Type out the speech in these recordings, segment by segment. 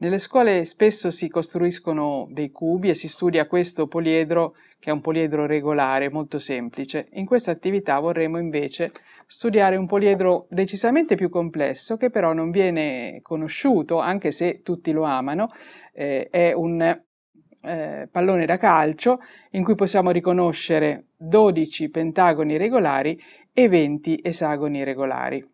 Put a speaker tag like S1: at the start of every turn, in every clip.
S1: Nelle scuole spesso si costruiscono dei cubi e si studia questo poliedro che è un poliedro regolare molto semplice. In questa attività vorremmo invece studiare un poliedro decisamente più complesso che però non viene conosciuto anche se tutti lo amano. Eh, è un eh, pallone da calcio in cui possiamo riconoscere 12 pentagoni regolari e 20 esagoni regolari.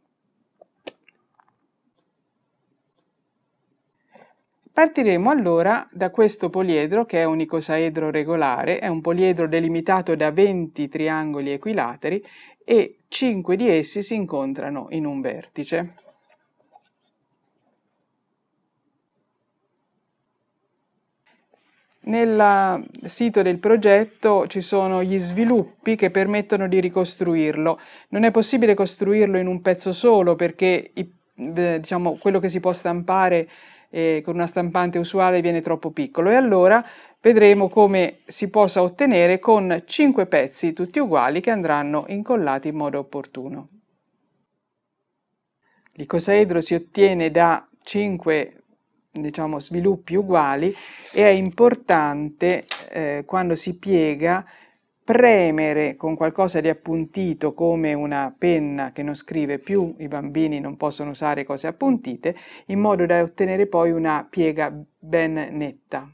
S1: Partiremo allora da questo poliedro che è un icosaedro regolare, è un poliedro delimitato da 20 triangoli equilateri e 5 di essi si incontrano in un vertice. Nel sito del progetto ci sono gli sviluppi che permettono di ricostruirlo. Non è possibile costruirlo in un pezzo solo perché diciamo, quello che si può stampare eh, con una stampante usuale viene troppo piccolo e allora vedremo come si possa ottenere con 5 pezzi tutti uguali che andranno incollati in modo opportuno. L'icosaedro si ottiene da 5 diciamo, sviluppi uguali e è importante eh, quando si piega premere con qualcosa di appuntito come una penna che non scrive più, i bambini non possono usare cose appuntite, in modo da ottenere poi una piega ben netta.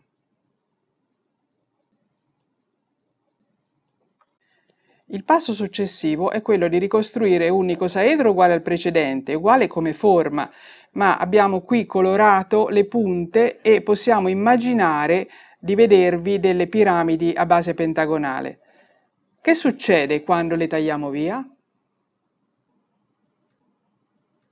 S1: Il passo successivo è quello di ricostruire un icosaedro uguale al precedente, uguale come forma, ma abbiamo qui colorato le punte e possiamo immaginare di vedervi delle piramidi a base pentagonale. Che succede quando le tagliamo via?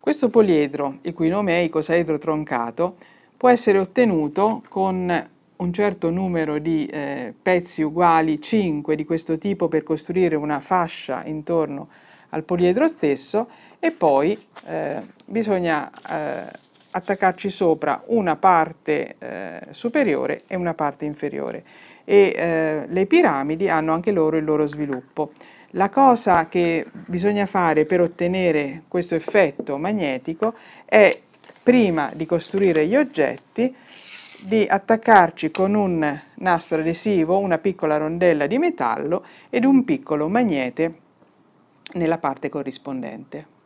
S1: Questo poliedro, il cui nome è icosaedro troncato, può essere ottenuto con un certo numero di eh, pezzi uguali, 5 di questo tipo, per costruire una fascia intorno al poliedro stesso e poi eh, bisogna eh, attaccarci sopra una parte eh, superiore e una parte inferiore e eh, le piramidi hanno anche loro il loro sviluppo. La cosa che bisogna fare per ottenere questo effetto magnetico è, prima di costruire gli oggetti, di attaccarci con un nastro adesivo una piccola rondella di metallo ed un piccolo magnete nella parte corrispondente.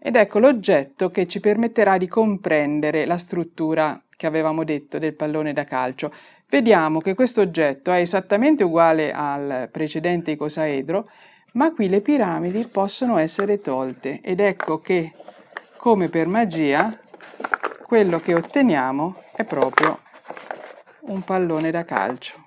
S1: Ed ecco l'oggetto che ci permetterà di comprendere la struttura che avevamo detto del pallone da calcio. Vediamo che questo oggetto è esattamente uguale al precedente icosaedro, ma qui le piramidi possono essere tolte ed ecco che, come per magia, quello che otteniamo è proprio un pallone da calcio.